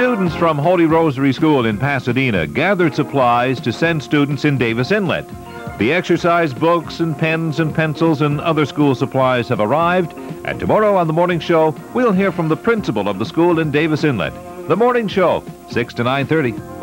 Students from Holy Rosary School in Pasadena gathered supplies to send students in Davis Inlet. The exercise books and pens and pencils and other school supplies have arrived, and tomorrow on the morning show, we'll hear from the principal of the school in Davis Inlet. The morning show, 6 to 9:30.